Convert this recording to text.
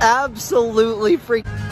absolutely freaking